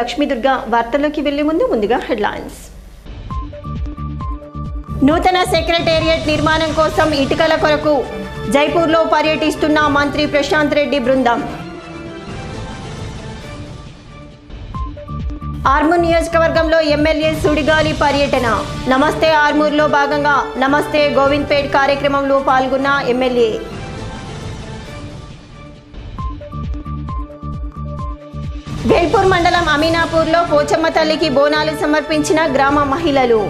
లక్ష్మీదుర్గ వార్తల్లోకి వెళ్ళే ముందు ముందుగా హెడ్లైన్స్. నూతన సెక్రటేరియట్ నిర్మాణం కోసం ఇటుకల కొరకు జైపూర్లో పర్యటిస్తున్న మంత్రి ప్రశాంత్ రెడ్డి బృందం. ఆర్మూర్ నియోజకవర్గంలో ఎమ్మెల్యే సుడిగాలి పర్యటన. నమస్తే ఆర్మూర్లో భాగంగా నమస్తే గోవింద్పేట్ కార్యక్రమంలో పాల్గొన్న ఎమ్మెల్యే. వేల్పూర్ మండలం అమీనాపూర్లో పోచమ్మ తల్లికి బోనాలు సమర్పించిన గ్రామ మహిళలు.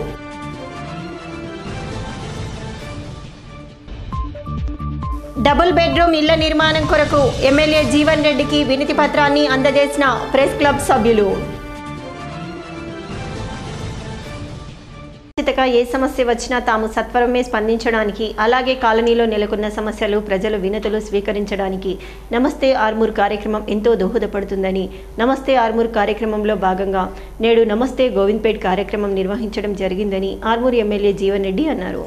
డబుల్ బెడ్రూమ్ ఇళ్ళ నిర్మాణం కొరకు ఎమ్మెల్యే జీవన్ రెడ్డికి వినతి పత్రాన్ని అందజేసిన ప్రెస్ క్లబ్ సభ్యులు. ఖచ్చితంగా ఏ సమస్య వచ్చినా తాము సత్వరమే స్పందించడానికి అలాగే కాలనీలో నెలకొన్న సమస్యలు ప్రజలు వినతులు స్వీకరించడానికి. నమస్తే ఆర్మూర్ కార్యక్రమం ఎంతో దోహదపడుతుందని. నమస్తే ఆర్మూర్ కార్యక్రమంలో భాగంగా నేడు నమస్తే గోవింద్పేట్ కార్యక్రమం నిర్వహించడం జరిగిందని ఆర్మూర్ ఎమ్మెల్యే జీవన్ రెడ్డి అన్నారు.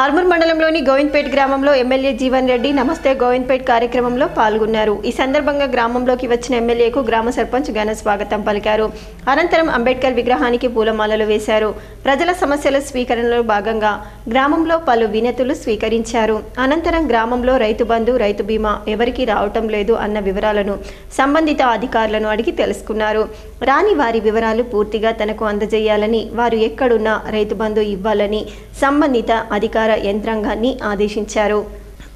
ఆర్మూర్ మండలంలోని గోవింద్పేట్ గ్రామంలో ఎమ్మెల్యే జీవన్ రెడ్డి నమస్తే గోవింద్పేట్ కార్యక్రమంలో పాల్గొన్నారు. ఈ సందర్భంగా గ్రామంలోకి వచ్చిన ఎమ్మెల్యేకు గ్రామ సర్పంచ్ ఘన స్వాగతం పలికారు. అనంతరం అంబేద్కర్ విగ్రహానికి పూలమాలలు వేశారు. ప్రజల సమస్యల స్వీకరణలో భాగంగా గ్రామంలో పలు వినతులు స్వీకరించారు. అనంతరం గ్రామంలో రైతు బంధు రైతు బీమా ఎవరికి రావటం లేదు అన్న వివరాలను సంబంధిత అధికారులను అడిగి తెలుసుకున్నారు. రాని వారి వివరాలు పూర్తిగా తనకు అందజేయాలని వారు ఎక్కడున్నా రైతు బంధు ఇవ్వాలని సంబంధిత అధికార యంత్రాంగాన్ని ఆదేశించారు.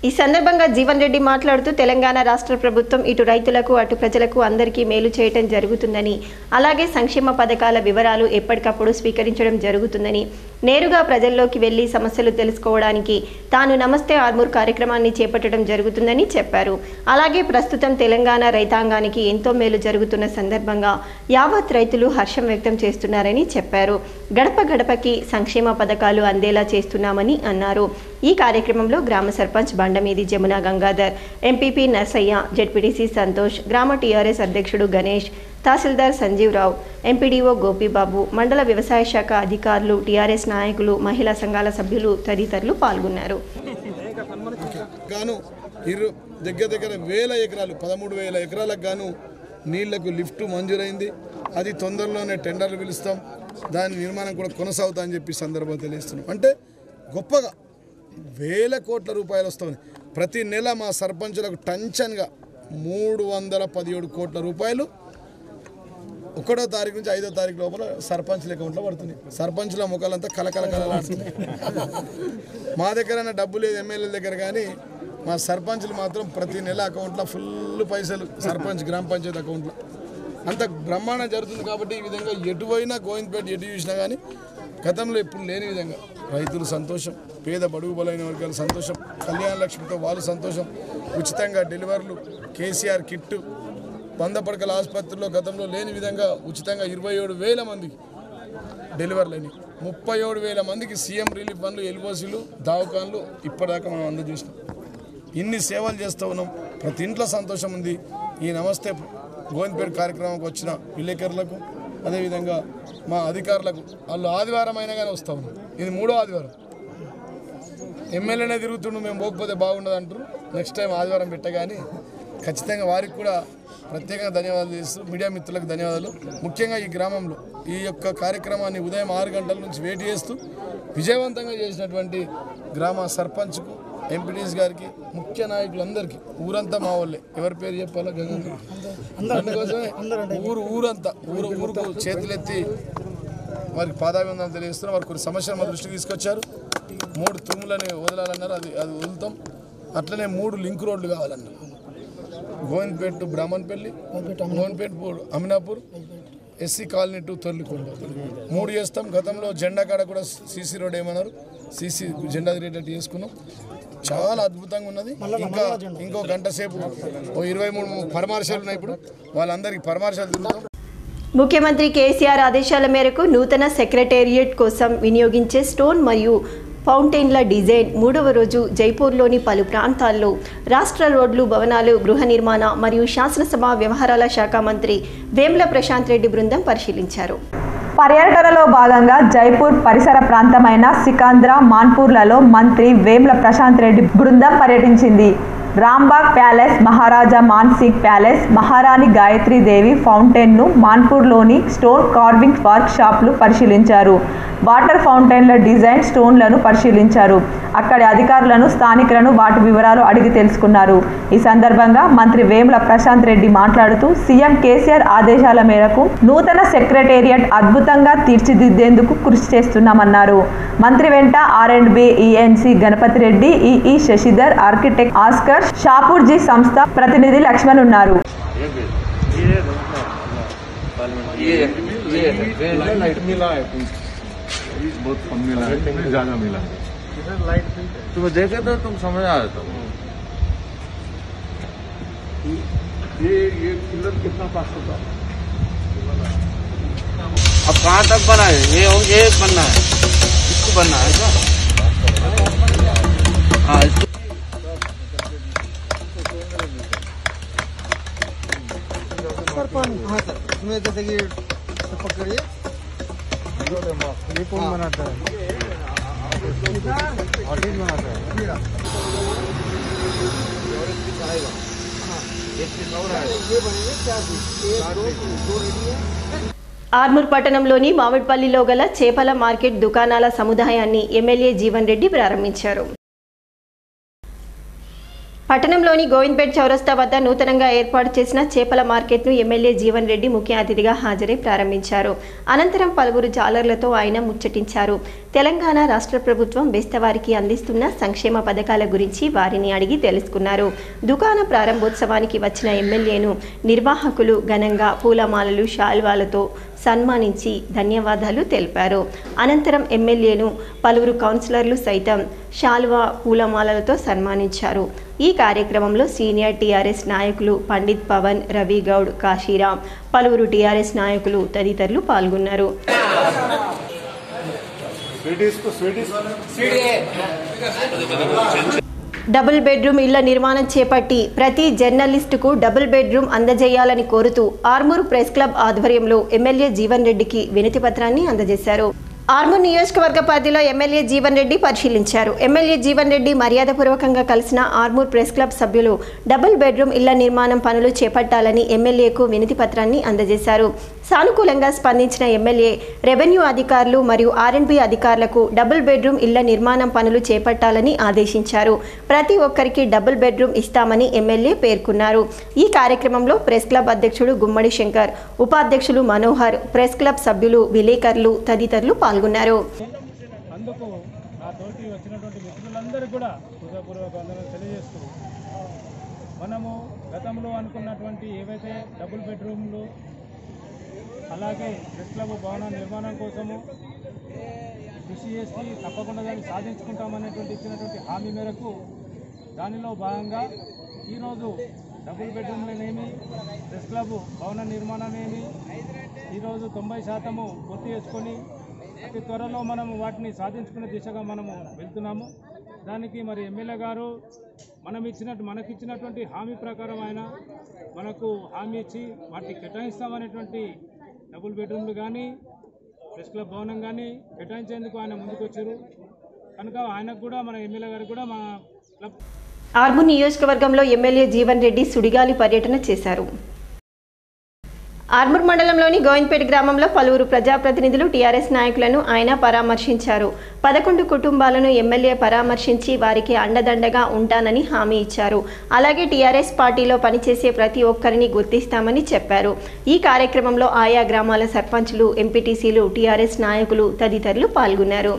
ఈ సందర్భంగా జీవన్ రెడ్డి మాట్లాడుతూ తెలంగాణ రాష్ట్ర ప్రభుత్వం ఇటు రైతులకు అటు ప్రజలకు అందరికీ మేలు చేయటం జరుగుతుందని అలాగే సంక్షేమ పథకాల వివరాలు ఎప్పటికప్పుడు స్వీకరించడం జరుగుతుందని నేరుగా ప్రజల్లోకి వెళ్ళి సమస్యలు తెలుసుకోవడానికి తాను నమస్తే ఆర్మూర్ కార్యక్రమాన్ని చేపట్టడం జరుగుతుందని చెప్పారు. అలాగే ప్రస్తుతం తెలంగాణ రైతాంగానికి ఎంతో మేలు జరుగుతున్న సందర్భంగా యావత్ రైతులు హర్షం వ్యక్తం చేస్తున్నారని చెప్పారు. గడప గడపకి సంక్షేమ పథకాలు అందేలా చేస్తున్నామని అన్నారు. ఈ కార్యక్రమంలో గ్రామ సర్పంచ్ బండమీది జమున గంగాధర్ ఎంపీపీ నర్సయ్య జెడ్పీటీసీ సంతోష్ గ్రామ టీఆర్ఎస్ అధ్యక్షుడు గణేష్ తహసీల్దార్ సంజీవరావు ఎంపీడీఓ గోపీబాబు మండల వ్యవసాయ శాఖ అధికారులు టీఆర్ఎస్ నాయకులు మహిళా సంఘాల సభ్యులు తదితరులు పాల్గొన్నారు. గాను ఇరు దగ్గర దగ్గర వేల ఎకరాలు పదమూడు వేల ఎకరాలకు గాను నీళ్ళకు లిఫ్ట్ మంజూరైంది. అది తొందరలోనే టెండర్లు పిలుస్తాం. దాని నిర్మాణం కూడా కొనసాగుతా చెప్పి సందర్భం సందర్భంగా తెలియస్తున్నాం అంటే గొప్పగా వేల కోట్ల రూపాయలు వస్తుంది ప్రతి నెల మా సర్పంచులకు టంచన్గా మూడు వందల పదిహేడు కోట్ల రూపాయలు ఒకటో తారీఖు నుంచి ఐదో తారీఖు లోపల సర్పంచ్ల అకౌంట్లో పడుతున్నాయి. సర్పంచ్ల ముఖాలంతా కలకల కలలాడుతున్నాయి మా దగ్గర డబ్బు లేదు ఎమ్మెల్యేల దగ్గర కానీ మా సర్పంచ్లు మాత్రం ప్రతి నెల అకౌంట్లో ఫుల్ పైసలు సర్పంచ్ గ్రామ పంచాయతీ అకౌంట్లో. అంత బ్రహ్మాండం జరుగుతుంది కాబట్టి ఈ విధంగా ఎటువైనా గోవింద్పేట గోవిందపేట ఎటు చూసినా కానీ గతంలో ఎప్పుడు లేని విధంగా రైతులు సంతోషం పేద బడుగు బలైన వర్గాలు సంతోషం కళ్యాణ లక్ష్మితో వాళ్ళు సంతోషం ఉచితంగా డెలివర్లు కేసీఆర్ కిట్టు వంద ఆసుపత్రిలో గతంలో లేని విధంగా ఉచితంగా ఇరవై ఏడు వేల మందికి డెలివర్లని ముప్పై ఏడు వేల మందికి సీఎం రిలీఫ్ ఫండ్లు ఎల్ఓసీలు దావకాన్లు ఇప్పటిదాకా మనం అందజేసినాం. ఇన్ని సేవలు చేస్తూ ఉన్నాం. ప్రతి ఇంట్లో సంతోషం ఉంది. ఈ నమస్తే గోవింద్పేట కార్యక్రమంకి వచ్చిన విలేకరులకు అదేవిధంగా మా అధికారులకు వాళ్ళు ఆదివారం అయినా కానీ వస్తూ ఉన్నాం. ఇది మూడో ఆదివారం. ఎమ్మెల్యేనే తిరుగుతుండు మేము పోకపోతే బాగుండదు అంటారు నెక్స్ట్ టైం ఆదివారం పెట్టగాని ఖచ్చితంగా వారికి కూడా ప్రత్యేకంగా ధన్యవాదాలు చేస్తూ మీడియా మిత్రులకు ధన్యవాదాలు. ముఖ్యంగా ఈ గ్రామంలో ఈ యొక్క కార్యక్రమాన్ని ఉదయం ఆరు గంటల నుంచి వేటి చేస్తూ విజయవంతంగా చేసినటువంటి గ్రామ సర్పంచ్కు ఎంపీటీస్ గారికి ముఖ్య నాయకులందరికీ ఊరంతా మా వాళ్ళే ఎవరి పేరు చెప్పాలో గంగ అందుకోసమే ఊరు ఊరంతా ఊరు ఊరుకు చేతులెత్తి వారికి పాదాభివందనం తెలియజేస్తున్నారు వారికి కొన్ని సమస్యలు మా దృష్టికి తీసుకొచ్చారు. మూడు తుమ్ములని వదలాలన్నారు. అది అది వదులుతాం. అట్లనే మూడు లింక్ రోడ్లు కావాలన్నారు. Govindpet to Brahmanapalli Govindpet Aminapur. SC colony to Torlikonda మూడు చేస్తాం. గతంలో జెండా కాడ కూడా సీసీ రోడ్ ఏమన్నారు? సీసీ జెండా తిరిగేటట్టు చేసుకున్నాం. చాలా అద్భుతంగా ఉన్నది. ఇంకా ఇంకో గంట సేపు ఓ ఇరవై మూడు పరమార్శాలు ఉన్నాయి ఇప్పుడు. వాళ్ళందరికీ పరమార్శాలు తిరుగుతాం. ముఖ్యమంత్రి కేసీఆర్ ఆదేశాల మేరకు నూతన సెక్రటేరియట్ కోసం వినియోగించే స్టోన్ మరియు ఫౌంటైన్ల డిజైన్ మూడవ రోజు జైపూర్లోని పలు ప్రాంతాల్లో రాష్ట్ర రోడ్లు భవనాలు గృహ నిర్మాణ మరియు శాసనసభ వ్యవహారాల శాఖ మంత్రి వేముల ప్రశాంత్ రెడ్డి బృందం పరిశీలించారు. పర్యటనలో భాగంగా జైపూర్ పరిసర ప్రాంతమైన సికాంద్ర మాన్పూర్లలో మంత్రి వేముల ప్రశాంత్ రెడ్డి బృందం పర్యటించింది. రాంబాగ్ ప్యాలెస్ మహారాజా మాన్సింగ్ ప్యాలెస్ మహారాణి గాయత్రి దేవి ఫౌంటైన్ను మాన్పూర్లోని స్టోన్ కార్వింగ్ వర్క్ షాప్లు పరిశీలించారు. వాటర్ ఫౌంటైన్ల డిజైన్ స్టోన్లను పరిశీలించారు. అక్కడి అధికారులను స్థానికులను వాటి వివరాలు అడిగి తెలుసుకున్నారు. ఈ సందర్భంగా మంత్రి వేముల ప్రశాంత్ రెడ్డి మాట్లాడుతూ సీఎం కేసీఆర్ ఆదేశాల మేరకు నూతన సెక్రటేరియట్ అద్భుతంగా తీర్చిదిద్దేందుకు కృషి చేస్తున్నామన్నారు. మంత్రి వెంట R and B ENC Ganapathi Reddy EE Sasidhar architect Oscar Shapoorji సంస్థ ప్రతినిధి లక్ష్మణ్ ఉన్నారు ये ये ये लाइट मिला है बहुत कम मिला है ज्यादा मिला है तुम देखे तो तुम समझ आ जाता ये ये पिलर कितना पास होता अब कहाँ तक बना है ये ये बनना है इसको बनना है क्या हाँ इसको हाँ सर इसमें जैसे कि पकड़िए ये कौन बनाता है ऑडिट बनाता है ये बनेंगे चार पीस एक दो दो रेडी है ఆర్మూర్ పట్టణంలోని మామిడిపల్లిలో గల చేపల మార్కెట్ దుకాణాల సముదాయాన్ని ఎమ్మెల్యే జీవన్ రెడ్డి ప్రారంభించారు పట్టణంలోని గోవింద్పేట్ చౌరస్తా వద్ద నూతనంగా ఏర్పాటు చేసిన చేపల మార్కెట్ను ఎమ్మెల్యే జీవన్ రెడ్డి ముఖ్య అతిథిగా హాజరై ప్రారంభించారు. అనంతరం పలువురు జాలర్లతో ఆయన ముచ్చటించారు. తెలంగాణ రాష్ట్ర ప్రభుత్వం బెస్తవారికి అందిస్తున్న సంక్షేమ పథకాల గురించి వారిని అడిగి తెలుసుకున్నారు. దుకాణ ప్రారంభోత్సవానికి వచ్చిన ఎమ్మెల్యేను నిర్వాహకులు ఘనంగా పూలమాలలు శాల్వాలతో సన్మానించి ధన్యవాదాలు తెలిపారు. అనంతరం ఎమ్మెల్యేను పలువురు కౌన్సిలర్లు సైతం శాల్వా పూలమాలలతో సన్మానించారు. ఈ కార్యక్రమంలో సీనియర్ టీఆర్ఎస్ నాయకులు పండిత్ పవన్ రవి గౌడ్ కాశీరాం పలువురు టీఆర్ఎస్ నాయకులు తదితరులు పాల్గొన్నారు. డబుల్ బెడ్రూమ్ ఇళ్ళ నిర్మాణం చేపట్టి ప్రతి జర్నలిస్టుకు డబుల్ బెడ్రూమ్ అందజేయాలని కోరుతూ ఆర్మూర్ ప్రెస్ క్లబ్ ఆధ్వర్యంలో ఎమ్మెల్యే జీవన్ రెడ్డికి వినతి పత్రాన్ని అందజేశారు. ఆర్మూర్ నియోజకవర్గ పరిధిలో ఎమ్మెల్యే జీవన్ రెడ్డి పరిశీలించారు. ఎమ్మెల్యే జీవన్ రెడ్డి మర్యాదపూర్వకంగా కలిసిన ఆర్మూర్ ప్రెస్ క్లబ్ సభ్యులు డబుల్ బెడ్రూమ్ ఇళ్ళ నిర్మాణం పనులు చేపట్టాలని ఎమ్మెల్యేకు వినతి పత్రాన్ని అందజేశారు. సానుకూలంగా స్పందించిన ఎమ్మెల్యే రెవెన్యూ అధికారులు మరియు ఆర్ఎండ్బి అధికారులకు డబుల్ బెడ్రూమ్ ఇళ్ళ నిర్మాణం పనులు చేపట్టాలని ఆదేశించారు. ప్రతి ఒక్కరికి డబుల్ బెడ్రూమ్ ఇస్తామని ఎమ్మెల్యే పేర్కొన్నారు. ఈ కార్యక్రమంలో ప్రెస్ క్లబ్ అధ్యక్షుడు గుమ్మడి శంకర్ ఉపాధ్యక్షులు మనోహర్ ప్రెస్ క్లబ్ సభ్యులు విలేకరులు తదితరులు పాల్గొన్నారు. అందుకు నా తోటి వచ్చినటువంటి మిత్రులందరికీ కూడా హృదయపూర్వక వందనాలు తెలియజేస్తూ మనము గతంలో అనుకున్నటువంటి ఏవైతే డబుల్ బెడ్రూమ్లు అలాగే ప్రెస్ క్లబ్ భవన నిర్మాణం కోసము కృషి చేసి తప్పకుండా దాన్ని సాధించుకుంటామనేటువంటి ఇచ్చినటువంటి హామీ మేరకు దానిలో భాగంగా ఈరోజు డబుల్ బెడ్రూమ్లనేమి ప్రెస్ క్లబ్ భవన నిర్మాణమేమి ఈరోజు తొంభై శాతము పూర్తి చేసుకొని అతి త్వరలో మనము వాటిని సాధించుకునే దిశగా మనము వెళ్తున్నాము. దానికి మరి ఎమ్మెల్యే గారు మనం ఇచ్చినట్టు మనకి ఇచ్చినటువంటి హామీ ప్రకారం ఆయన మనకు హామీ ఇచ్చి వాటిని కేటాయిస్తామనేటువంటి డబుల్ బెడ్రూమ్లు కానీ ప్రెస్ క్లబ్ భవనం కానీ కేటాయించేందుకు ఆయన ముందుకు వచ్చారు కనుక ఆయనకు కూడా మన ఎమ్మెల్యే గారికి కూడా మా క్లబ్ ఆర్మూర్ నియోజకవర్గంలో ఎమ్మెల్యే జీవన్ రెడ్డి సుడిగాలి పర్యటన చేశారు. ఆర్మూర్ మండలంలోని గోవింద్పేట గ్రామంలో పలువురు ప్రజాప్రతినిధులు టీఆర్ఎస్ నాయకులను ఆయన పరామర్శించారు. పదకొండు కుటుంబాలను ఎమ్మెల్యే పరామర్శించి వారికి అండదండగా ఉంటానని హామీ ఇచ్చారు. అలాగే టీఆర్ఎస్ పార్టీలో పనిచేసే ప్రతి ఒక్కరిని గుర్తిస్తామని చెప్పారు. ఈ కార్యక్రమంలో ఆయా గ్రామాల సర్పంచులు ఎంపీటీసీలు టీఆర్ఎస్ నాయకులు తదితరులు పాల్గొన్నారు.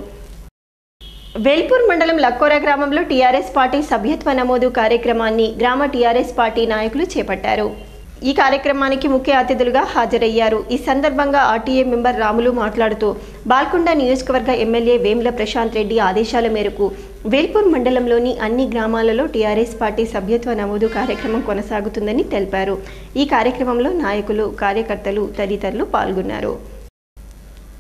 వేల్పూర్ మండలం లక్కోర గ్రామంలో టీఆర్ఎస్ పార్టీ సభ్యత్వ నమోదు కార్యక్రమాన్ని గ్రామ టీఆర్ఎస్ పార్టీ నాయకులు చేపట్టారు. ఈ కార్యక్రమానికి ముఖ్య అతిథులుగా హాజరయ్యారు. ఈ సందర్భంగా ఆర్టీఏ మెంబర్ రాములు మాట్లాడుతూ బాల్కొండ నియోజకవర్గ ఎమ్మెల్యే వేముల ప్రశాంత్ రెడ్డి ఆదేశాల మేరకు వేల్పూర్ మండలంలోని అన్ని గ్రామాలలో టీఆర్ఎస్ పార్టీ సభ్యత్వ నమోదు కార్యక్రమం కొనసాగుతుందని తెలిపారు. ఈ కార్యక్రమంలో నాయకులు కార్యకర్తలు తదితరులు పాల్గొన్నారు.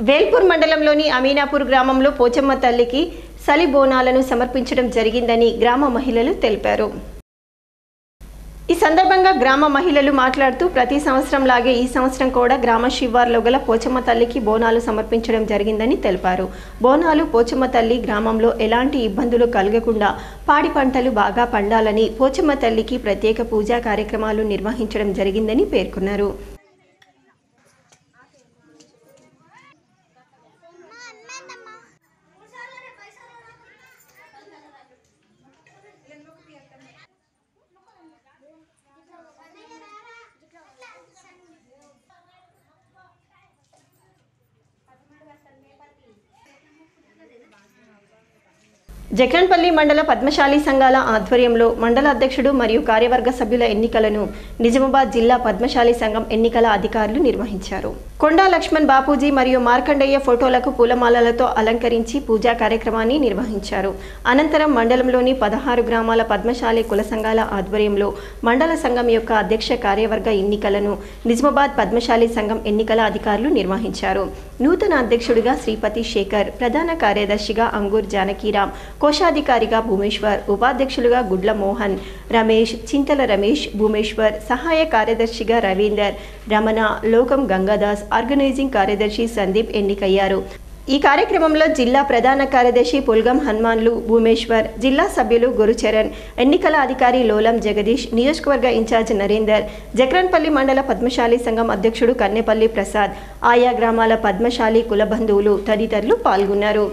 వేల్పూర్ మండలంలోని అమీనాపూర్ గ్రామంలో పోచమ్మ తల్లికి సలి బోనాలను సమర్పించడం జరిగిందని గ్రామ మహిళలు తెలిపారు. ఈ సందర్భంగా గ్రామ మహిళలు మాట్లాడుతూ ప్రతి సంవత్సరం లాగే ఈ సంవత్సరం కూడా గ్రామ శివార్లో గల పోచమ్మ తల్లికి బోనాలు సమర్పించడం జరిగిందని తెలిపారు. బోనాలు పోచమ్మ తల్లి గ్రామంలో ఎలాంటి ఇబ్బందులు కలగకుండా పాడి పంటలు బాగా పండాలని పోచమ్మ తల్లికి ప్రత్యేక పూజా కార్యక్రమాలు నిర్వహించడం జరిగిందని పేర్కొన్నారు. జగన్పల్లి మండల పద్మశాలి సంఘాల ఆధ్వర్యంలో మండల అధ్యక్షుడు మరియు కార్యవర్గ సభ్యుల ఎన్నికలను నిజామాబాద్ జిల్లా పద్మశాలి సంఘం ఎన్నికల అధికారులు నిర్వహించారు. కొండా లక్ష్మణ్ బాపూజీ మరియు మార్కండేయ ఫోటోలకు పూలమాలలతో అలంకరించి పూజా కార్యక్రమాన్ని నిర్వహించారు. అనంతరం మండలంలోని పదహారు గ్రామాల పద్మశాలి కుల సంఘాల ఆధ్వర్యంలో మండల సంఘం యొక్క అధ్యక్ష కార్యవర్గ ఎన్నికలను నిజామాబాద్ పద్మశాలి సంఘం ఎన్నికల అధికారులు నిర్వహించారు. నూతన అధ్యక్షుడిగా శ్రీపతి శేఖర్ ప్రధాన కార్యదర్శిగా అంగూర్ జానకీరామ్ కోశాధికారిగా భూమేశ్వర్ ఉపాధ్యక్షులుగా గుడ్ల మోహన్ రమేష్ చింతల రమేష్ భూమేశ్వర్ సహాయ కార్యదర్శిగా రవీందర్ రమణ లోకం గంగాదాస్ ఆర్గనైజింగ్ కార్యదర్శి సందీప్ ఎన్నికయ్యారు. ఈ కార్యక్రమంలో జిల్లా ప్రధాన కార్యదర్శి పుల్గం హనుమాన్లు భూమేశ్వర్ జిల్లా సభ్యులు గురుచరణ్ ఎన్నికల అధికారి లోలం జగదీష్ నియోజకవర్గ ఇన్ఛార్జ్ నరేందర్ జక్రన్పల్లి మండల పద్మశాలి సంఘం అధ్యక్షుడు కన్నెపల్లి ప్రసాద్ ఆయా గ్రామాల పద్మశాలి కుల బంధువులు తదితరులు పాల్గొన్నారు.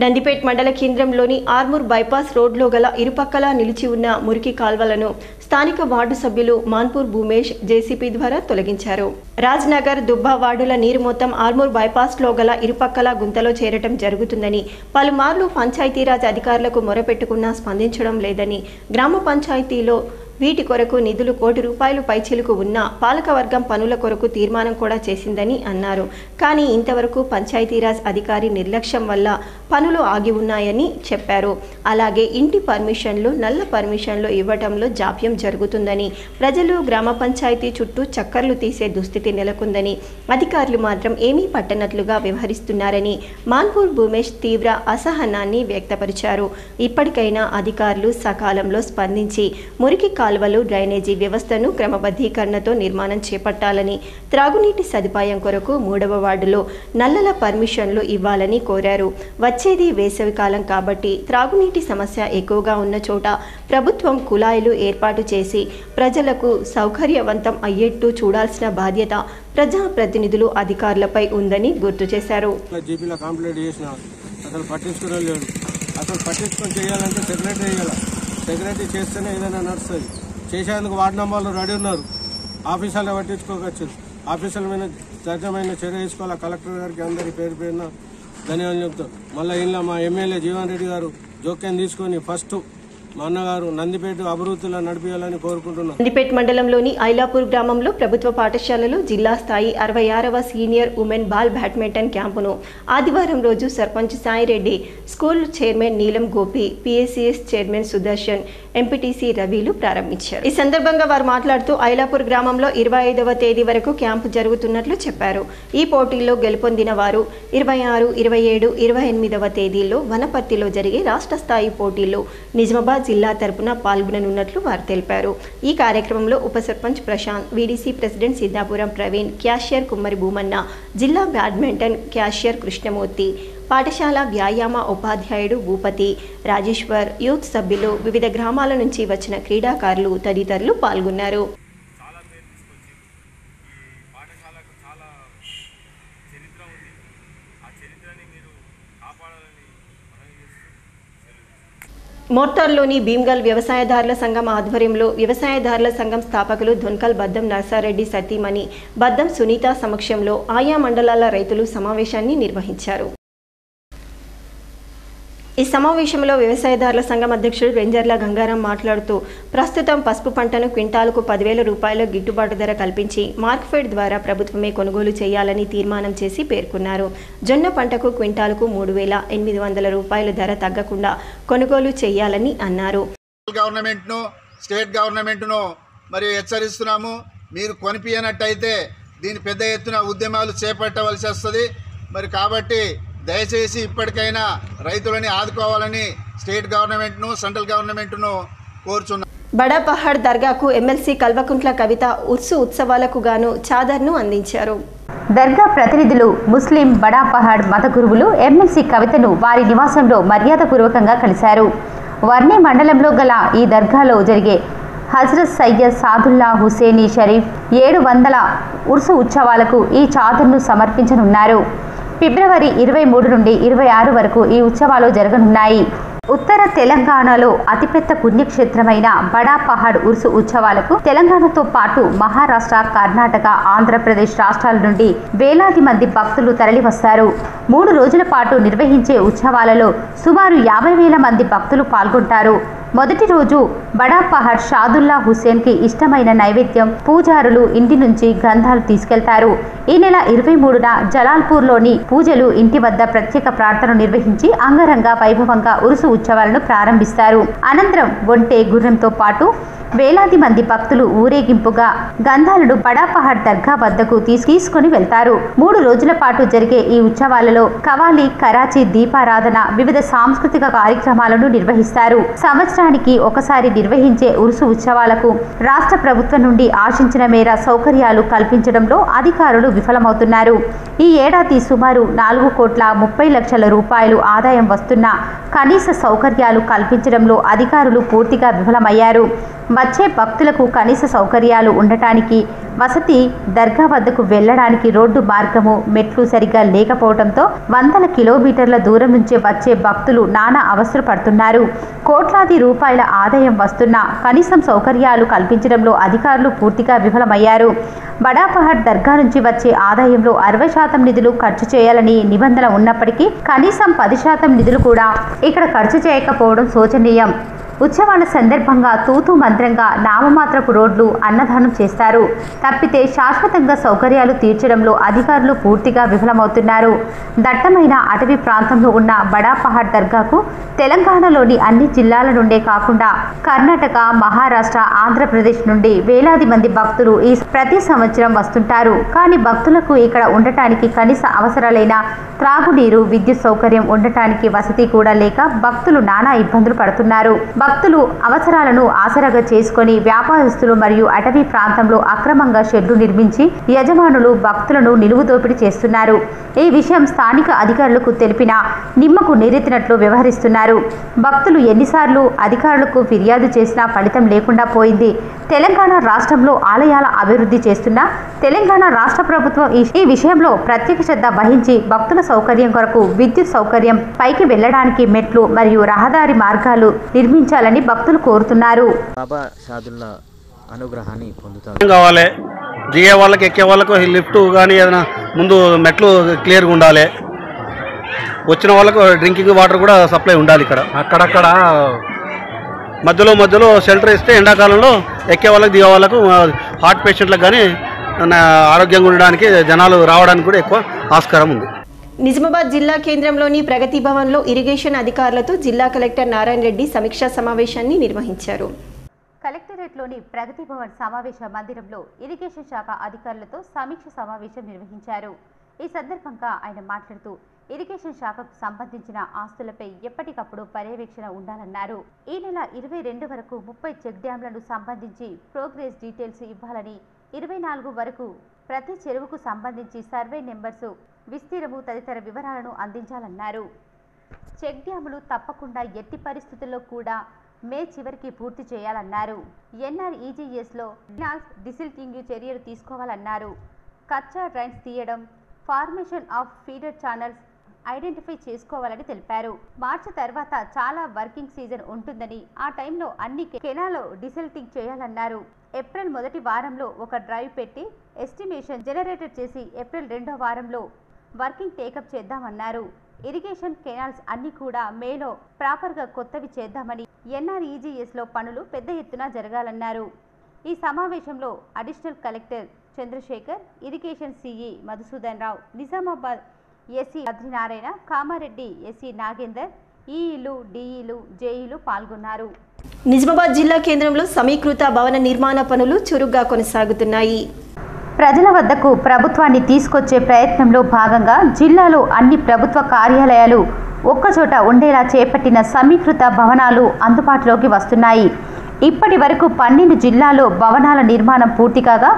నందిపేట్ మండల కేంద్రంలోని ఆర్మూర్ బైపాస్ రోడ్లో గల ఇరుపక్కలా నిలిచి ఉన్న మురికి కాల్వలను స్థానిక వార్డు సభ్యులు మాన్పూర్ భూమేష్ జేసీపీ ద్వారా తొలగించారు. రాజ్నగర్ దుబ్బా వార్డుల నీరు మొత్తం ఆర్మూర్ బైపాస్లో గల ఇరుపక్కల గుంతలో చేరటం జరుగుతుందని పలుమార్లు పంచాయతీరాజ్ అధికారులకు మొరపెట్టుకున్నా స్పందించడం లేదని గ్రామ పంచాయతీలో వీటి కొరకు నిధులు కోటి రూపాయలు పైచిలుకు ఉన్న పాలకవర్గం పనుల కొరకు తీర్మానం కూడా చేసిందని అన్నారు. కానీ ఇంతవరకు పంచాయతీరాజ్ అధికారి నిర్లక్ష్యం వల్ల పనులు ఆగి ఉన్నాయని చెప్పారు. అలాగే ఇంటి పర్మిషన్లు నల్ల పర్మిషన్లు ఇవ్వటంలో జాప్యం జరుగుతుందని ప్రజలు గ్రామ పంచాయతీ చుట్టూ చక్కర్లు తీసే దుస్థితి నెలకొందని అధికారులు మాత్రం ఏమీ పట్టనట్లుగా వ్యవహరిస్తున్నారని మాన్పూర్ భూమేష్ తీవ్ర అసహనాన్ని వ్యక్తపరిచారు. ఇప్పటికైనా అధికారులు సకాలంలో స్పందించి మురికి కాలువలు డ్రైనేజీ వ్యవస్థను క్రమబద్ధీకరణతో నిర్మాణం చేపట్టాలని త్రాగునీటి సదుపాయం కొరకు మూడవ వార్డులో నల్లల పర్మిషన్లు ఇవ్వాలని కోరారు. వచ్చేది వేసవికాలం కాబట్టి త్రాగునీటి సమస్య ఎక్కువగా ఉన్న చోట ప్రభుత్వం కుళాయిలు ఏర్పాటు చేసి ప్రజలకు సౌకర్యవంతం అయ్యేట్టు చూడాల్సిన బాధ్యత ప్రజాప్రతినిధులు అధికారులపై ఉందని గుర్తు చేశారు. అసలు పట్టించుకునే లేడు అసలు పట్టించుకొని చేయాలంటే సెక్రటరీ చేయాలి సెక్రటరీ చేస్తేనే ఏదైనా నడుస్తుంది. చేసేందుకు వార్డు నంబర్లు రెడీ ఉన్నారు. ఆఫీసర్లు పట్టించుకోవచ్చు. ఆఫీసర్ల మీద సహజమైన చర్య తీసుకోవాలి? కలెక్టర్ గారికి అందరి పేరు పేరున ధన్యవాదాలు చెప్తాం మళ్ళీ ఇంట్లో మా ఎమ్మెల్యే జీవన్ రెడ్డి గారు జోక్యం తీసుకొని ఫస్ట్ మా అన్నగారు నందిపేట అభివృద్ధిలో నడిపించాలని కోరుకుంటున్నాను నందిపేట మండలంలోని ఐలాపూర్ గ్రామంలో ప్రభుత్వ పాఠశాలలో జిల్లా స్థాయి అరవై ఆరవ సీనియర్ ఉమెన్ బాల్ బ్యాడ్మింటన్ క్యాంపును ఆదివారం రోజు sarpanch Saireddy school chairman Neelam Gopi PSCS chairman Sudarshan MPTC రవిలు ప్రారంభించారు. ఈ సందర్భంగా వారు మాట్లాడుతూ ఐలాపూర్ గ్రామంలో ఇరవై ఐదవ తేదీ వరకు క్యాంపు జరుగుతున్నట్లు చెప్పారు. ఈ పోటీల్లో గెలుపొందిన వారు ఇరవై ఆరు ఇరవై ఏడు ఇరవై ఎనిమిదవ తేదీల్లో వనపర్తిలో జరిగే రాష్ట్ర స్థాయి పోటీల్లో నిజామాబాద్ జిల్లా తరపున పాల్గొననున్నట్లు వారు తెలిపారు. ఈ కార్యక్రమంలో ఉప sarpanch Prashant VDC president Siddhapuram Praveen cashier Kummari Bhumanna జిల్లా బ్యాడ్మింటన్ క్యాషియర్ కృష్ణమూర్తి పాఠశాల వ్యాయామ ఉపాధ్యాయుడు భూపతి రాజేశ్వర్ యూత్ సభ్యులు వివిధ గ్రామాల నుంచి వచ్చిన క్రీడాకారులు తదితరులు పాల్గొన్నారు చాలా పేరు తీసుకొచ్చి ఈ పాఠశాలకు చాలా చరిత్ర ఉంది ఆ చరిత్రని మీరు కాపాడాలని మనవి చేస్తూ సెలవు మోర్తార్లోని భీమ్గల్ వ్యవసాయదారుల సంఘం ఆధ్వర్యంలో వ్యవసాయదారుల సంఘం స్థాపకులు ధొన్కల్ బద్దం నర్సారెడ్డి సతీమణి బద్దం సునీత సమక్షంలో ఆయా మండలాల రైతులు సమావేశాన్ని నిర్వహించారు. ఈ సమావేశంలో వ్యవసాయదారుల సంఘం అధ్యక్షుడు రెంజర్ల గంగారాం మాట్లాడుతూ ప్రస్తుతం పసుపు పంటను క్వింటాలకు పదివేల రూపాయల గిట్టుబాటు ధర కల్పించి మార్క్ఫెడ్ ద్వారా ప్రభుత్వమే కొనుగోలు చేయాలని తీర్మానం చేసి పేర్కొన్నారు. జొన్న పంటకు క్వింటాలకు మూడు వేల ఎనిమిది వందల రూపాయల ధర తగ్గకుండా కొనుగోలు చేయాలని అన్నారు. గవర్నమెంట్ను స్టేట్ గవర్నమెంట్ను మరి హెచ్చరిస్తున్నాము. మీరు కొనిపించినట్టయితే దీని పెద్ద ఎత్తున ఉద్యమాలు చేపట్టవలసి వస్తుంది. మరి కాబట్టి దయచేసి ఇప్పటికైనా రైతులని ఆదుకోవాలని స్టేట్ గవర్నమెంట్ను సెంట్రల్ గవర్నమెంట్ను కోరుచున్నాం బడా పహాడ్ దర్గాకు ఎమ్మెల్సీ కల్వకుంట్ల కవిత ఉర్సు ఉత్సవాలకు గాను చాదర్ను అందించారు. దర్గా ప్రతినిధులు ముస్లిం బడా పహాడ్ మత గురువులు ఎమ్మెల్సీ కవితను వారి నివాసంలో మర్యాదపూర్వకంగా కలిశారు. వర్ణి మండలంలో గల ఈ దర్గాలో జరిగే హజరత్ సయ్యద్ సాదుల్లా హుసేనీ షరీఫ్ ఏడు వందల ఉర్సు ఉత్సవాలకు ఈ చాదర్ను సమర్పించనున్నారు. ఫిబ్రవరి ఇరవై మూడు నుండి ఇరవై ఆరు వరకు ఈ ఉత్సవాలు జరగనున్నాయి. ఉత్తర తెలంగాణలో అతిపెద్ద పుణ్యక్షేత్రమైన బడా పహాడ్ ఉర్సు ఉత్సవాలకు తెలంగాణతో పాటు మహారాష్ట్ర కర్ణాటక ఆంధ్రప్రదేశ్ రాష్ట్రాల నుండి వేలాది మంది భక్తులు తరలివస్తారు. మూడు రోజుల పాటు నిర్వహించే ఉత్సవాలలో సుమారు యాభై వేల మంది భక్తులు పాల్గొంటారు. మొదటి రోజు బడా షాదుల్లా హుస్సేన్కి ఇష్టమైన నైవేద్యం పూజారులు ఇంటి నుంచి గ్రంథాలు తీసుకెళ్తారు. ఈ నెల ఇరవై మూడున జలాల్పూర్లోని పూజలు ఇంటి వద్ద ప్రత్యేక ప్రార్థన నిర్వహించి అంగరంగ వైభవంగా ఉరుసు ఉత్సవాలను ప్రారంభిస్తారు. అనంతరం ఒంటె గుర్రంతో పాటు వేలాది మంది భక్తులు ఊరేగింపుగా గంధాలను పడాపహాడ్ దర్గా వద్దకు తీసుకుని వెళ్తారు. మూడు రోజుల పాటు జరిగే ఈ ఉత్సవాలలో కవాలి కరాచీ దీపారాధన వివిధ సాంస్కృతిక కార్యక్రమాలను నిర్వహిస్తారు. సంవత్సరానికి ఒకసారి నిర్వహించే ఉరుసు ఉత్సవాలకు రాష్ట్ర ప్రభుత్వం నుండి ఆశించిన మేర సౌకర్యాలు కల్పించడంలో అధికారులు విఫలమవుతున్నారు. ఈ ఏడాది సుమారు నాలుగు కోట్ల ముప్పై లక్షల రూపాయలు ఆదాయం వస్తున్న కనీస సౌకర్యాలు కల్పించడంలో అధికారులు పూర్తిగా విఫలమయ్యారు. వచ్చే భక్తులకు కనీస సౌకర్యాలు ఉండటానికి వసతి దర్గా వద్దకు వెళ్ళడానికి రోడ్డు మార్గము మెట్లు సరిగ్గా లేకపోవడంతో వందల కిలోమీటర్ల దూరం నుంచి వచ్చే భక్తులు నానా అవసర పడుతున్నారు కోట్లాది రూపాయల ఆదాయం వస్తున్నా కనీసం సౌకర్యాలు కల్పించడంలో అధికారులు పూర్తిగా విఫలమయ్యారు. బడాపహాడ్ దర్గా నుంచి వచ్చే ఆదాయంలో అరవై శాతం నిధులు ఖర్చు చేయాలని నిబంధన ఉన్నప్పటికీ కనీసం పది శాతం నిధులు కూడా ఇక్కడ ఖర్చు చేయకపోవడం శోచనీయం. ఉత్సవాల సందర్భంగా తూతు మంత్రంగా నామమాత్రపు రోడ్లు అన్నదానం చేస్తారు. తప్పితే శాశ్వతంగా సౌకర్యాలు తీర్చడంలో అధికారులు పూర్తిగా విఫలమవుతున్నారు. దట్టమైన అటవీ ప్రాంతంలో ఉన్న బడాపహాడ్ దర్గాకు తెలంగాణలోని అన్ని జిల్లాల నుండే కాకుండా కర్ణాటక మహారాష్ట్ర ఆంధ్రప్రదేశ్ నుండి వేలాది మంది భక్తులు ఈ ప్రతి సంవత్సరం వస్తుంటారు. కానీ భక్తులకు ఇక్కడ ఉండటానికి కనీస అవసరాలైన త్రాగునీరు విద్యుత్ సౌకర్యం ఉండటానికి వసతి కూడా లేక భక్తులు నానా ఇబ్బందులు పడుతున్నారు. భక్తులు అవసరాలను ఆసరాగా చేసుకొని వ్యాపారస్తులు మరియు అటవీ ప్రాంతంలో అక్రమంగా షెడ్డు నిర్మించి యజమానులు భక్తులను నిలువుదోపిడీ చేస్తున్నారు. ఈ విషయం స్థానిక అధికారులకు తెలిపిన నిమ్మకు నీరెత్తినట్లు వ్యవహరిస్తున్నారు. భక్తులు ఎన్నిసార్లు అధికారులకు ఫిర్యాదు చేసినా ఫలితం లేకుండా పోయింది. తెలంగాణ రాష్ట్రంలో ఆలయాల అభివృద్ధి చేస్తున్న తెలంగాణ రాష్ట్ర ప్రభుత్వం ఈ- ఈ విషయంలో ప్రత్యేక శ్రద్ధ వహించి భక్తుల సౌకర్యం కొరకు విద్యుత్ సౌకర్యం పైకి వెళ్ళడానికి మెట్లు మరియు రహదారి మార్గాలు నిర్మించాలని భక్తులు కోరుతున్నారు. బాబా షాదుల్లా అనుగ్రహాన్ని పొందుతారు. ఏం కావాలి? దిగే వాళ్ళకి ఎక్కే వాళ్ళకు లిఫ్ట్ కానీ ఏదైనా ముందు మెట్లు క్లియర్గా ఉండాలి. వచ్చిన వాళ్ళకు డ్రింకింగ్ వాటర్ కూడా సప్లై ఉండాలి ఇక్కడ. అక్కడక్కడ మధ్యలో మధ్యలో షెల్టర్ ఇస్తే ఎండాకాలంలో ఎక్కే వాళ్ళకి దిగే వాళ్ళకు హార్ట్ పేషెంట్లకు కానీ ఆరోగ్యంగా ఉండడానికి జనాలు రావడానికి కూడా ఎక్కువ ఆస్కారం ఉంది. నిజామాబాద్ జిల్లా కేంద్రంలోని ప్రగతి భవన్లో ఇరిగేషన్ అధికారులతో జిల్లా కలెక్టర్ నారాయణ రెడ్డి సమీక్షా సమావేశాన్ని నిర్వహించారు. కలెక్టరేట్లోని ప్రగతి భవన్ సమావేశ మందిరంలో ఇరిగేషన్ శాఖ అధికారులతో సమీక్ష సమావేశం నిర్వహించారు. ఈ సందర్భంగా ఆయన మాట్లాడుతూ ఇరిగేషన్ శాఖకు సంబంధించిన ఆస్తులపై ఎప్పటికప్పుడు పర్యవేక్షణ ఉండాలన్నారు. ఈ నెల ఇరవై రెండు వరకు ముప్పై చెక్ డ్యాంలను సంబంధించి ప్రోగ్రెస్ డీటెయిల్స్ ఇవ్వాలని ఇరవై నాలుగు వరకు ప్రతి చెరువుకు సంబంధించి సర్వే నెంబర్సు విస్తీరము తదితర వివరాలను అందించాలన్నారు. చెక్ డ్యాములు తప్పకుండా ఎట్టి పరిస్థితుల్లో కూడా మే చివరికి పూర్తి చేయాలన్నారు. ఎన్ఆర్ఈజీఎస్లో డిసిల్టింగ్ చర్యలు తీసుకోవాలన్నారు. కచ్చా డ్రైన్స్ తీయడం formation of feeder channels identify చేసుకోవాలని తెలిపారు. మార్చి తర్వాత చాలా వర్కింగ్ సీజన్ ఉంటుందని ఆ టైంలో అన్ని కెనాలో డిసిల్టింగ్ చేయాలన్నారు. ఏప్రిల్ మొదటి వారంలో ఒక డ్రైవ్ పెట్టి ఎస్టిమేషన్ జనరేటర్ చేసి ఏప్రిల్ రెండో వారంలో వర్కింగ్ టేకప్ చేద్దామన్నారు. ఇరిగేషన్ కెనాల్స్ అన్ని కూడా మేలో ప్రాపర్గా కొత్తవి చేద్దామని ఎన్ఆర్ఈజీఎస్లో పనులు పెద్ద ఎత్తున జరగాలన్నారు. ఈ సమావేశంలో additional collector Chandrasekhar irrigation CE Madhusudan Rao Nizamabad SC Badrinarayana Kamareddy SC Nagender ఈఈలు డిఈలు జేఈలు పాల్గొన్నారు. నిజామాబాద్ జిల్లా కేంద్రంలో సమీకృత భవన నిర్మాణ పనులు చురుగ్గా కొనసాగుతున్నాయి. ప్రజల వద్దకు ప్రభుత్వాన్ని తీసుకొచ్చే ప్రయత్నంలో భాగంగా జిల్లాలో అన్ని ప్రభుత్వ కార్యాలయాలు ఒక్కచోట ఉండేలా చేపట్టిన సమీకృత భవనాలు అందుబాటులోకి వస్తున్నాయి. ఇప్పటి వరకు పన్నెండు జిల్లాలో భవనాల నిర్మాణం పూర్తి కాగా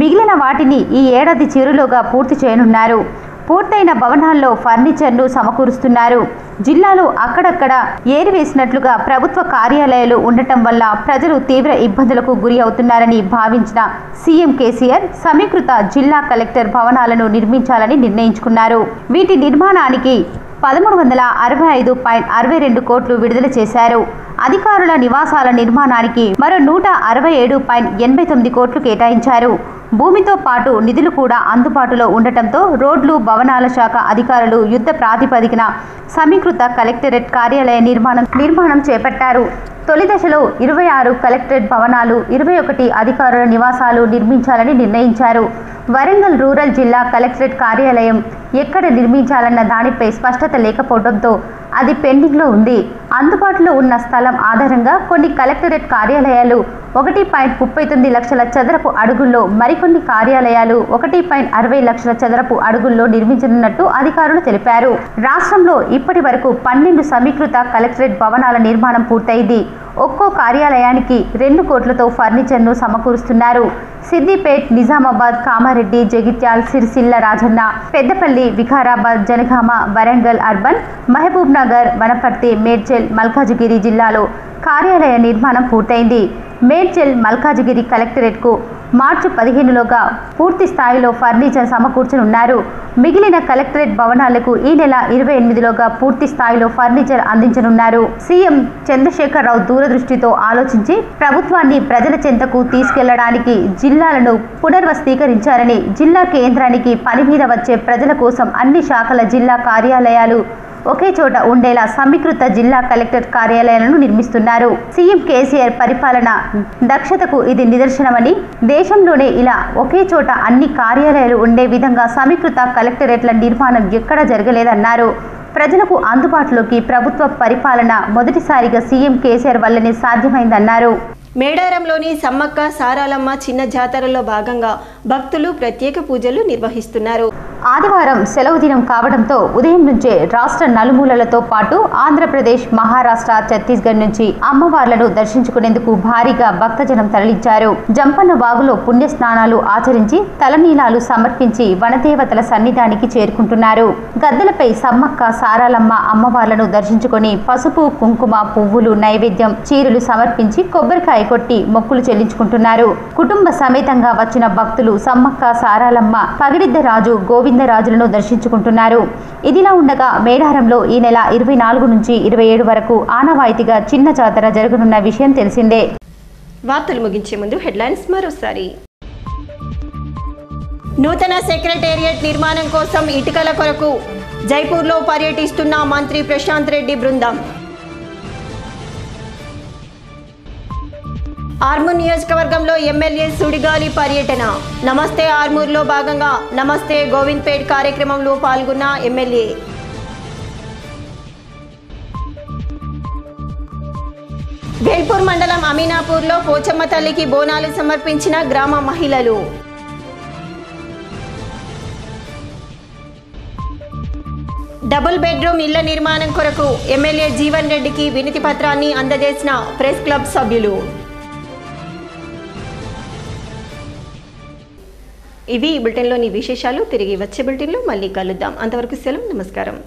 మిగిలిన వాటిని ఈ ఏడాది చివరిలోగా పూర్తి చేయనున్నారు. పూర్తయిన భవనాల్లో ఫర్నిచర్ను సమకూరుస్తున్నారు. జిల్లాలో అక్కడక్కడ ఏరివేసినట్లుగా ప్రభుత్వ కార్యాలయాలు ఉండటం వల్ల ప్రజలు తీవ్ర ఇబ్బందులకు గురి అవుతున్నారని భావించిన సీఎం కేసీఆర్ సమీకృత జిల్లా కలెక్టర్ భవనాలను నిర్మించాలని నిర్ణయించుకున్నారు. వీటి నిర్మాణానికి పదమూడు వందల అరవై ఐదు పాయింట్ అరవై రెండు కోట్లు విడుదల చేశారు. అధికారుల నివాసాల నిర్మాణానికి మరో నూట అరవై ఏడు పాయింట్ ఎనభై తొమ్మిది కోట్లు కేటాయించారు. భూమితో పాటు నిధులు కూడా అందుబాటులో ఉండటంతో రోడ్లు భవనాల శాఖ అధికారులు యుద్ధ ప్రాతిపదికన సమీకృత కలెక్టరేట్ కార్యాలయ నిర్మాణం నిర్మాణం చేపట్టారు. తొలి దశలో ఇరవై ఆరు కలెక్టరేట్ భవనాలు ఇరవై ఒకటి అధికారుల నివాసాలు నిర్మించాలని నిర్ణయించారు. వరంగల్ రూరల్ జిల్లా కలెక్టరేట్ కార్యాలయం ఎక్కడ నిర్మించాలన్న దానిపై స్పష్టత లేకపోవడంతో అది పెండింగ్లో ఉంది. అందుబాటులో ఉన్న స్థలం ఆధారంగా కొన్ని కలెక్టరేట్ కార్యాలయాలు ఒకటి పాయింట్ ముప్పై తొమ్మిది లక్షల చదరపు అడుగుల్లో మరికొన్ని కార్యాలయాలు ఒకటి పాయింట్ అరవై లక్షల చదరపు అడుగుల్లో నిర్మించనున్నట్టు అధికారులు తెలిపారు. రాష్ట్రంలో ఇప్పటి వరకు పన్నెండు సమీకృత కలెక్టరేట్ భవనాల నిర్మాణం పూర్తయింది. ఒక్కో కార్యాలయానికి రెండు కోట్లతో ఫర్నిచర్ను సమకూరుస్తున్నారు. సిద్దిపేట్ నిజామాబాద్ కామారెడ్డి జగిత్యాల్ సిరిసిల్ల రాజన్న పెద్దపల్లి వికారాబాద్ జనగామ వరంగల్ అర్బన్ మహబూబ్ నగర్ వనపర్తి మేడ్చల్ మల్కాజిగిరి జిల్లాలో కార్యాలయ నిర్మాణం పూర్తయింది. మేడ్చల్ మల్కాజిగిరి కలెక్టరేట్కు మార్చి పదిహేనులోగా పూర్తి స్థాయిలో ఫర్నిచర్ సమకూర్చనున్నారు. మిగిలిన కలెక్టరేట్ భవనాలకు ఈ నెల ఇరవై ఎనిమిదిలోగా పూర్తి స్థాయిలో ఫర్నిచర్ అందించనున్నారు. సీఎం చంద్రశేఖరరావు దూరదృష్టితో ఆలోచించి ప్రభుత్వాన్ని ప్రజల చెంతకు తీసుకెళ్ళడానికి జిల్లాలను పునర్వస్థీకరించారని జిల్లా కేంద్రానికి పని మీద వచ్చే ప్రజల కోసం అన్ని శాఖల జిల్లా కార్యాలయాలు ఒకే చోట ఉండేలా సమీకృత జిల్లా కలెక్టర్ కార్యాలయాలను నిర్మిస్తున్నారు. సీఎం కేసీఆర్ పరిపాలన దక్షతకు ఇది నిదర్శనమని దేశంలోనే ఇలా ఒకే చోట అన్ని కార్యాలయాలు ఉండే విధంగా సమీకృత కలెక్టరేట్ల నిర్మాణం ఎక్కడా జరగలేదన్నారు. ప్రజలకు అందుబాటులోకి ప్రభుత్వ పరిపాలన మొదటిసారిగా సీఎం కేసీఆర్ వల్లనే సాధ్యమైందన్నారు. మేడారంలోని సమ్మక్క సారాలమ్మ చిన్న జాతరలో భాగంగా భక్తులు ప్రత్యేక పూజలు నిర్వహిస్తున్నారు. ఆదివారం సెలవు దినం కావడంతో ఉదయం నుంచే రాష్ట్ర నలుమూలలతో పాటు ఆంధ్రప్రదేశ్ మహారాష్ట్ర ఛత్తీస్గఢ్ నుంచి అమ్మవార్లను దర్శించుకునేందుకు భారీగా భక్తజనం తరలించారు. జంపన్న వాగులో పుణ్య స్నానాలు ఆచరించి తలనీలాలు సమర్పించి వనదేవతల సన్నిధానికి చేరుకుంటున్నారు. గద్దెలపై సమ్మక్క సారాలమ్మ అమ్మవార్లను దర్శించుకొని పసుపు కుంకుమ పువ్వులు నైవేద్యం చీరలు సమర్పించి కొబ్బరికాయ కొట్టి మొక్కులు చెల్లించుకుంటున్నారు. కుటుంబ సమేతంగా వచ్చిన భక్తులు సమ్మక్క సారాలమ్మ పగిడిద్దరాజు గోవిందరాజులను దర్శించుకుంటున్నారు. ఇదిలా ఉండగా మేడారంలో ఈ నెల ఇరవై నాలుగు నుంచి ఇరవై ఏడు వరకు ఆనవాయితీగా చిన్న జాతర జరగనున్న విషయం తెలిసిందే. వార్తలు ముగించే ముందు హెడ్లైన్స్ మరోసారి. నూతన సెక్రటేరియట్ నిర్మాణం కోసం ఇటుకల కొరకు జైపూర్లో పర్యటిస్తున్న మంత్రి ప్రశాంత్ రెడ్డి బృందం. ఆర్మూర్ నియోజకవర్గంలో ఎమ్మెల్యే సుడిగాలి పర్యటన. నమస్తే ఆర్మూర్లో భాగంగా నమస్తే గోవింద్పేట్ కార్యక్రమంలో పాల్గొన్న ఎమ్మెల్యే. వేల్పూర్ మండలం అమీనాపూర్లో పోచమ్మ తల్లికి బోనాలు సమర్పించిన గ్రామ మహిళలు. డబుల్ బెడ్రూమ్ ఇళ్ళ నిర్మాణం కొరకు ఎమ్మెల్యే జీవన్ రెడ్డికి వినతి పత్రాన్ని అందజేసిన ప్రెస్ క్లబ్ సభ్యులు. ఇవి ఈ బులెటిన్లోని విశేషాలు. తిరిగి వచ్చే బులెటిన్లో మళ్ళీ కలుద్దాం. అంతవరకు సెలవు. నమస్కారం.